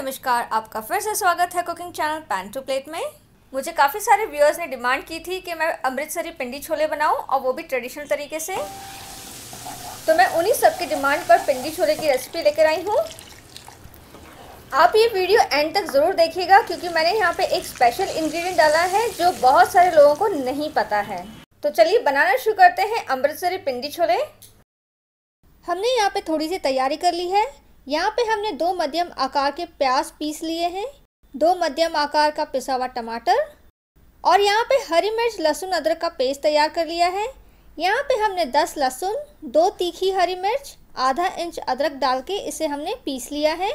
नमस्कार, आपका फिर से स्वागत है cooking channel pan to plate में। मुझे काफ़ी सारे व्यूअर्स ने डिमांड की थी कि मैं अमृतसरी पिंडी छोले बनाऊँ और वो भी ट्रेडिशनल तरीके से। तो मैं उन्हीं सब की डिमांड पर पिंडी छोले की रेसिपी लेकर आई हूँ। आप ये वीडियो एंड तक ज़रूर देखिएगा क्योंकि मैंने यहाँ पे एक स्पेशल इंग्रेडिएंट डाला है जो बहुत सारे लोगों को नहीं पता है। तो चलिए बनाना शुरू करते हैं अमृतसरी पिंडी छोले। हमने यहाँ पे थोड़ी सी तैयारी कर ली है। यहाँ पे हमने दो मध्यम आकार के प्याज पीस लिए हैं, दो मध्यम आकार का पिसा हुआ टमाटर और यहाँ पे हरी मिर्च, लहसुन, अदरक का पेस्ट तैयार कर लिया है। यहाँ पे हमने 10 लहसुन, दो तीखी हरी मिर्च, आधा इंच अदरक डाल के इसे हमने पीस लिया है।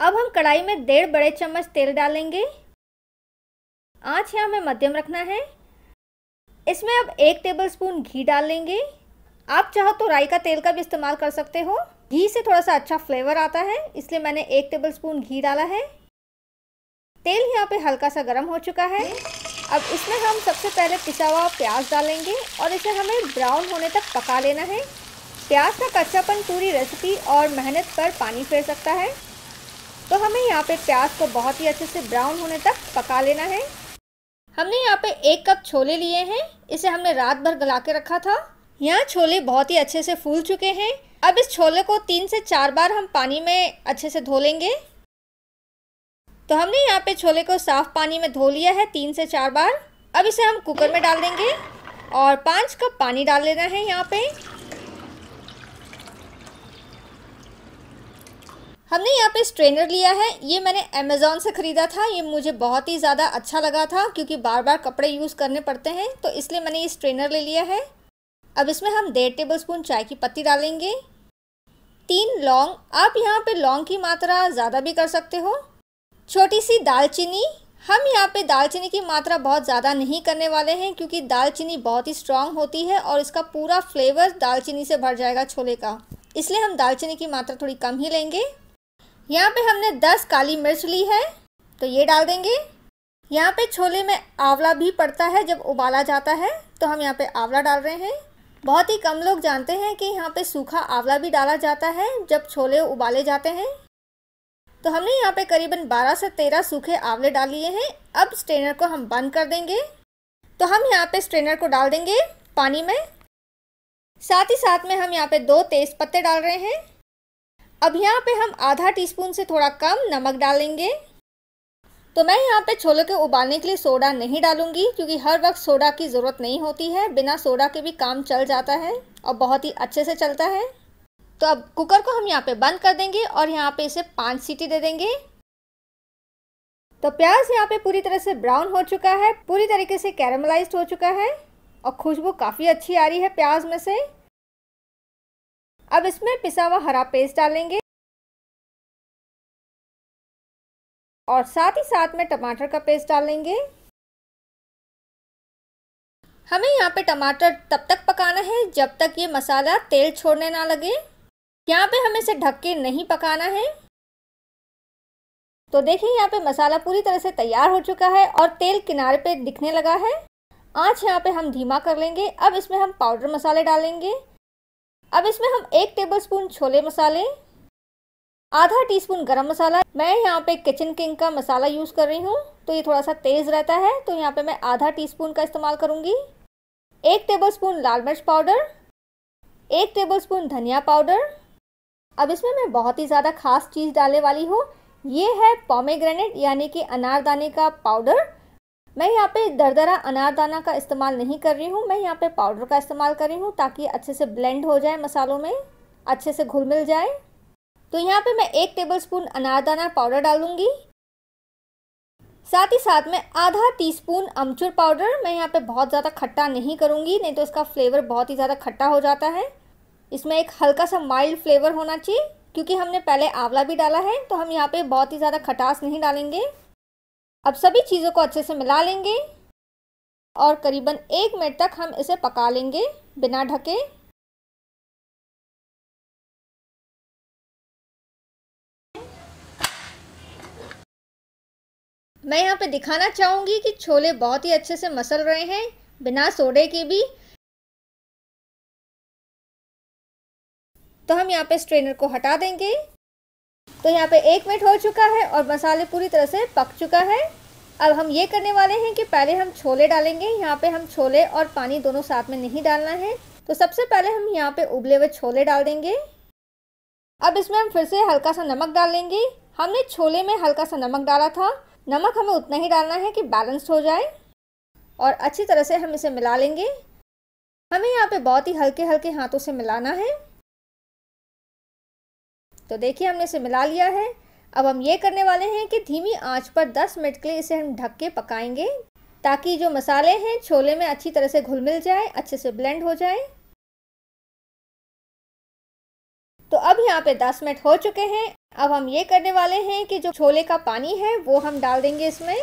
अब हम कढ़ाई में डेढ़ बड़े चम्मच तेल डालेंगे। आँच यहाँ में मध्यम रखना है। इसमें अब एक टेबलस्पून घी डाल लेंगे आप चाहो तो राई का तेल का भी इस्तेमाल कर सकते हो। घी से थोड़ा सा अच्छा फ्लेवर आता है, इसलिए मैंने एक टेबलस्पून घी डाला है। तेल यहाँ पे हल्का सा गर्म हो चुका है। अब इसमें हम सबसे पहले पिसा हुआ प्याज डालेंगे और इसे हमें ब्राउन होने तक पका लेना है। प्याज का कच्चापन पूरी रेसिपी और मेहनत पर पानी फेर सकता है। तो हमें यहाँ पे प्याज को बहुत ही अच्छे से ब्राउन होने तक पका लेना है। हमने यहाँ पे एक कप छोले लिए हैं। इसे हमने रात भर गला के रखा था। यहाँ छोले बहुत ही अच्छे से फूल चुके हैं। अब इस छोले को तीन से चार बार हम पानी में अच्छे से धो लेंगे। तो हमने यहाँ पे छोले को साफ़ पानी में धो लिया है तीन से चार बार। अब इसे हम कुकर में डाल देंगे और पाँच कप पानी डाल लेना है यहाँ पे। हमने यहाँ पे स्ट्रेनर लिया है। ये मैंने अमेज़ोन से ख़रीदा था। ये मुझे बहुत ही ज़्यादा अच्छा लगा था क्योंकि बार बार कपड़े यूज़ करने पड़ते हैं। तो इसलिए मैंने ये स्ट्रेनर ले लिया है। अब इसमें हम डेढ़ टेबल स्पून चाय की पत्ती डालेंगे। तीन लौंग, आप यहाँ पे लौंग की मात्रा ज़्यादा भी कर सकते हो। छोटी सी दालचीनी, हम यहाँ पे दालचीनी की मात्रा बहुत ज़्यादा नहीं करने वाले हैं क्योंकि दालचीनी बहुत ही स्ट्रांग होती है और इसका पूरा फ्लेवर दालचीनी से भर जाएगा छोले का। इसलिए हम दालचीनी की मात्रा थोड़ी कम ही लेंगे। यहाँ पे हमने 10 काली मिर्च ली है तो ये डाल देंगे। यहाँ पे छोले में आंवला भी पड़ता है, जब उबाला जाता है तो हम यहाँ पे आंवला डाल रहे हैं। बहुत ही कम लोग जानते हैं कि यहाँ पे सूखा आंवला भी डाला जाता है जब छोले उबाले जाते हैं। तो हमने यहाँ पे करीबन 12 से 13 सूखे आंवले डाल लिए हैं। अब स्ट्रेनर को हम बंद कर देंगे। तो हम यहाँ पे स्ट्रेनर को डाल देंगे पानी में। साथ ही साथ में हम यहाँ पे दो तेज पत्ते डाल रहे हैं। अब यहाँ पे हम आधा टीस्पून से थोड़ा कम नमक डालेंगे। तो मैं यहाँ पे छोले के उबालने के लिए सोडा नहीं डालूँगी, क्योंकि हर वक्त सोडा की ज़रूरत नहीं होती है। बिना सोडा के भी काम चल जाता है और बहुत ही अच्छे से चलता है। तो अब कुकर को हम यहाँ पे बंद कर देंगे और यहाँ पे इसे पाँच सीटी दे देंगे। तो प्याज यहाँ पे पूरी तरह से ब्राउन हो चुका है, पूरी तरीके से कैरमलाइज हो चुका है और खुशबू काफ़ी अच्छी आ रही है प्याज में से। अब इसमें पिसा हुआ हरा पेस्ट डालेंगे। और साथ ही साथ में टमाटर का पेस्ट डाल लेंगे। हमें यहाँ पे टमाटर तब तक पकाना है जब तक ये मसाला तेल छोड़ने ना लगे। यहाँ पे हमें इसे ढक के नहीं पकाना है। तो देखिए यहाँ पे मसाला पूरी तरह से तैयार हो चुका है और तेल किनारे पे दिखने लगा है। आँच यहाँ पे हम धीमा कर लेंगे। अब इसमें हम पाउडर मसाले डालेंगे। अब इसमें हम एक टेबलस्पून छोले मसाले। आधा टीस्पून गरम मसाला। मैं यहाँ पे किचन किंग का मसाला यूज़ कर रही हूँ तो ये थोड़ा सा तेज़ रहता है तो यहाँ पे मैं आधा टीस्पून का इस्तेमाल करूँगी। एक टेबलस्पून लाल मिर्च पाउडर एक टेबलस्पून धनिया पाउडर अब इसमें मैं बहुत ही ज़्यादा खास चीज़ डालने वाली हूँ। ये है पॉमेग्रेनेट यानी कि अनारदाने का पाउडर मैं यहाँ पे दरदरा अनारदाना का इस्तेमाल नहीं कर रही हूँ, मैं यहाँ पे पाउडर का इस्तेमाल कर रही हूँ, ताकि अच्छे से ब्लेंड हो जाए मसालों में, अच्छे से घुल मिल जाए। तो यहाँ पे मैं एक टेबलस्पून अनारदाना पाउडर डालूँगी। साथ ही साथ में आधा टीस्पून अमचूर पाउडर मैं यहाँ पे बहुत ज़्यादा खट्टा नहीं करूँगी, नहीं तो इसका फ्लेवर बहुत ही ज़्यादा खट्टा हो जाता है। इसमें एक हल्का सा माइल्ड फ्लेवर होना चाहिए, क्योंकि हमने पहले आंवला भी डाला है तो हम यहाँ पे बहुत ही ज़्यादा खटास नहीं डालेंगे। अब सभी चीज़ों को अच्छे से मिला लेंगे, और करीबन एक मिनट तक हम इसे पका लेंगे बिना ढके। मैं यहाँ पे दिखाना चाहूँगी कि छोले बहुत ही अच्छे से मसल रहे हैं, बिना सोडे के भी। तो हम यहाँ पे स्ट्रेनर को हटा देंगे। तो यहाँ पे एक मिनट हो चुका है और मसाले पूरी तरह से पक चुका है। अब हम ये करने वाले हैं कि पहले हम छोले डालेंगे। यहाँ पे हम छोले और पानी दोनों साथ में नहीं डालना है। तो सबसे पहले हम यहाँ पे उबले हुए छोले डाल देंगे। अब इसमें हम फिर से हल्का सा नमक डाल लेंगे। हमने छोले में हल्का सा नमक डाला था। नमक हमें उतना ही डालना है कि बैलेंस्ड हो जाए और अच्छी तरह से हम इसे मिला लेंगे। हमें यहाँ पे बहुत ही हल्के हल्के हाथों से मिलाना है। तो देखिए हमने इसे मिला लिया है। अब हम ये करने वाले हैं कि धीमी आँच पर 10 मिनट के लिए इसे हम ढक के पकाएँगे ताकि जो मसाले हैं छोले में अच्छी तरह से घुल मिल जाए, अच्छे से ब्लेंड हो जाए। तो अब यहाँ पे 10 मिनट हो चुके हैं। अब हम ये करने वाले हैं कि जो छोले का पानी है, वो हम डाल देंगे इसमें।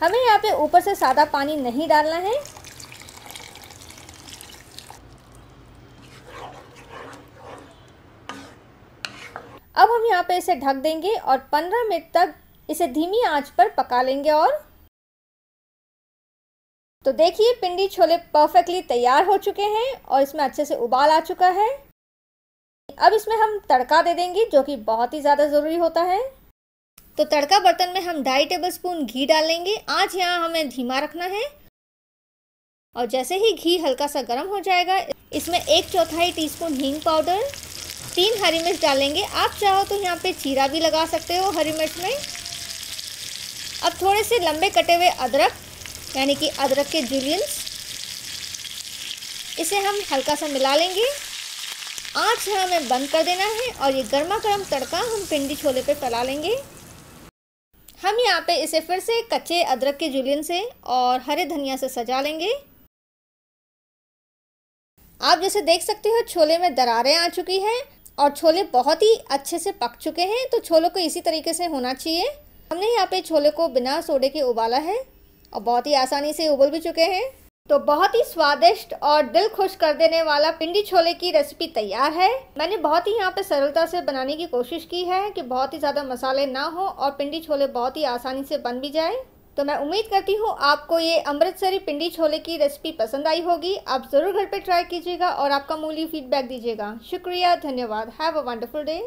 हमें यहाँ पे ऊपर से सादा पानी नहीं डालना है। अब हम यहाँ पे इसे ढक देंगे और 15 मिनट तक इसे धीमी आँच पर पका लेंगे और। तो देखिए, पिंडी छोले परफेक्टली तैयार हो चुके हैं और इसमें अच्छे से उबाल आ चुका है। अब इसमें हम तड़का दे देंगे, जो कि बहुत ही ज़्यादा ज़रूरी होता है। तो तड़का बर्तन में हम ढाई टेबल स्पून घी डालेंगे आज यहाँ हमें धीमा रखना है। और जैसे ही घी हल्का सा गर्म हो जाएगा, इसमें एक चौथाई टीस्पून हींग पाउडर, तीन हरी मिर्च डालेंगे आप चाहो तो यहाँ पे चीरा भी लगा सकते हो हरी मिर्च में। अब थोड़े से लंबे कटे हुए अदरक, यानी कि अदरक के जुलियंस इसे हम हल्का सा मिला लेंगे। आँच हमें बंद कर देना है और ये गर्मा गर्म तड़का हम पिंडी छोले पे फैला लेंगे। हम यहाँ पे इसे फिर से कच्चे अदरक के जुलियन से और हरे धनिया से सजा लेंगे। आप जैसे देख सकते हो, छोले में दरारें आ चुकी हैं और छोले बहुत ही अच्छे से पक चुके हैं तो छोलों को इसी तरीके से होना चाहिए। हमने यहाँ पे छोले को बिना सोडे के उबाला है और बहुत ही आसानी से उबल भी चुके हैं। तो बहुत ही स्वादिष्ट और दिल खुश कर देने वाला पिंडी छोले की रेसिपी तैयार है। मैंने बहुत ही यहाँ पे सरलता से बनाने की कोशिश की है कि बहुत ही ज़्यादा मसाले ना हो और पिंडी छोले बहुत ही आसानी से बन भी जाए। तो मैं उम्मीद करती हूँ आपको ये अमृतसरी पिंडी छोले की रेसिपी पसंद आई होगी। आप ज़रूर घर पे ट्राई कीजिएगा और आपका मूल्य फीडबैक दीजिएगा। शुक्रिया, धन्यवाद। Have a wonderful day